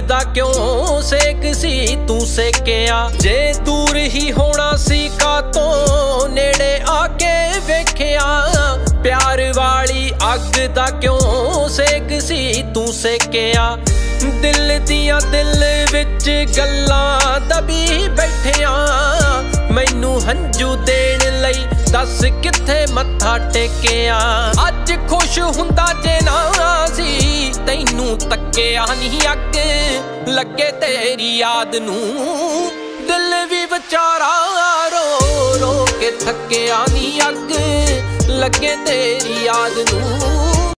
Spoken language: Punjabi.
ਦਾ ਕਿਉਂ ਸੇਕ ਸੀ ਤੂੰ ਸੇਕਿਆ? ਜੇ ਦੂਰ ਹੀ ਹੋਣਾ ਸੀ ਕਾਤੋਂ ਨੇੜੇ ਆ ਕੇ ਵੇਖਿਆ। ਪਿਆਰ ਵਾਲੀ ਅੱਗ ਦਾ ਕਿਉਂ ਸੇਕ ਸੀ ਤੂੰ ਸੇਕਿਆ? ਦਿਲ ਦੀਆਂ ਦਿਲ ਵਿੱਚ ਗੱਲਾਂ ਦਬੀ ਬੈਠਿਆ। ਮੈਨੂੰ ਹੰਝੂ ਦੇਣ ਲਈ ਦੱਸ ਕਿੱਥੇ ਮੱਥਾ ਟੇਕਿਆ? ਅੱਜ ਖੁਸ਼ ਹੁੰਦਾ ਜੇ ਤੱਕਿਆ ਨਹੀਂ ਅੱਗ, ਲੱਗੇ ਤੇਰੀ ਯਾਦ ਨੂੰ। ਦਿਲ ਵੀ ਵਿਚਾਰਾ ਰੋ ਰੋ ਕੇ ਥੱਕਿਆ ਨਹੀਂ ਅੱਗ, ਲੱਗੇ ਤੇਰੀ ਯਾਦ ਨੂੰ।